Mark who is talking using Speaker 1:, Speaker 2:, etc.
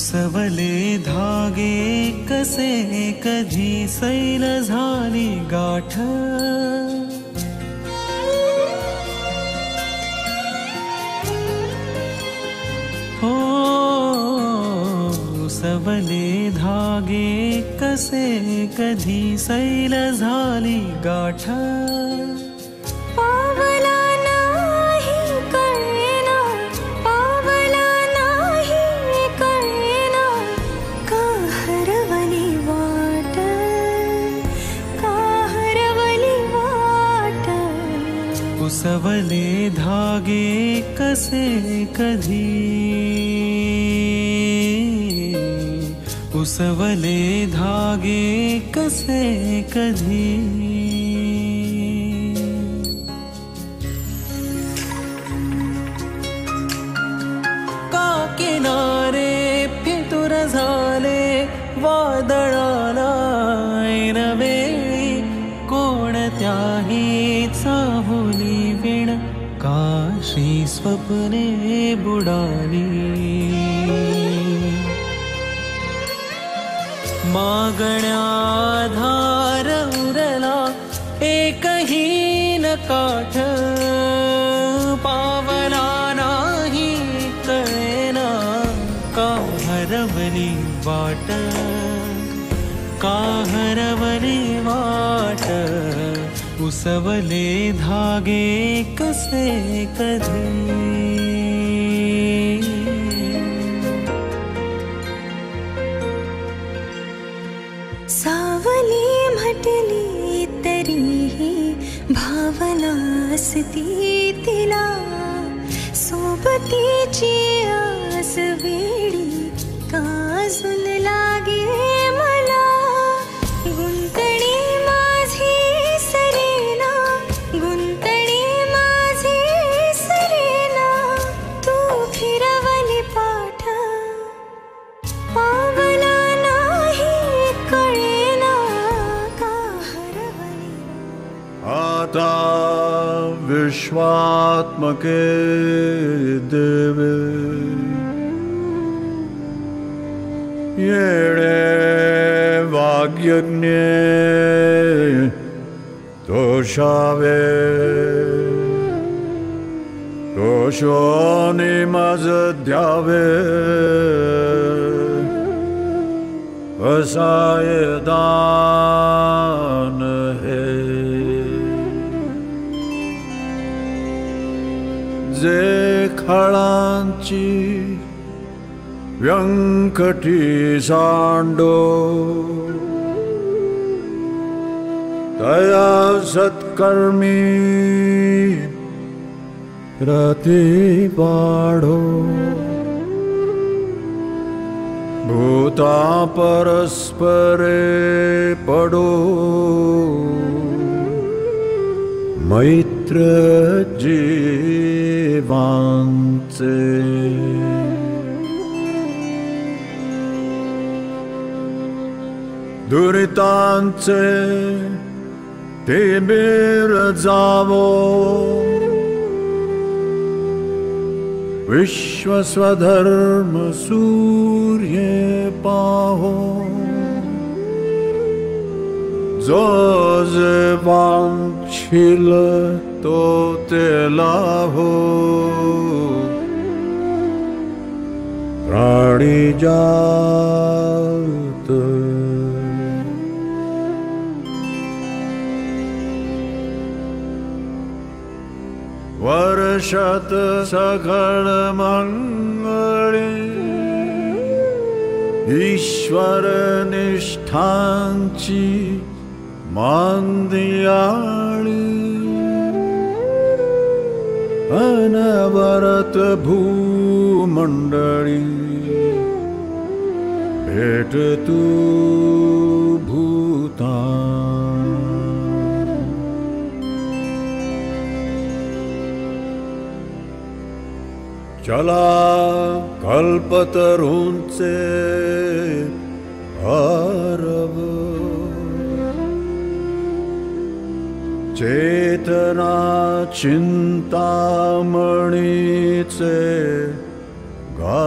Speaker 1: उसवले धागे कसे कधी सैल झाली गाठ? हो उसवले धागे कसे कधी सैल झाली गाठ उसवले धागे कसे कधी? उसवले धागे कसे कधी? का किनारे फितुर झाले वादळाला स्वप्ने बुडाली मागण्या धार उरला एकही न काठ पावला का हरवली वाट का हरवली वाट धागे कसे कधी?
Speaker 2: सावली म्हटली तरीही भावना असती तिला. सोबतीची आस वेडी
Speaker 3: विश्वात्मके देवे। येणे वाग्यज्ञे तोषावे तोषोनि मज द्यावे खळांची व्यंकटी सांडो। तया सत्कर्मी रती पाडो भूता परस्परे पडो मैत्र जीवांचे दुरितांचे ते बेर जावो पाहो जो जे वांछिल तो ते लाहो प्राणी जात वर्षत सगळ मंगळे अनवरत भूमंडळी भेट तू भूता चला कल्पतरूंचे भारव चेतना चिंतामणीचे गा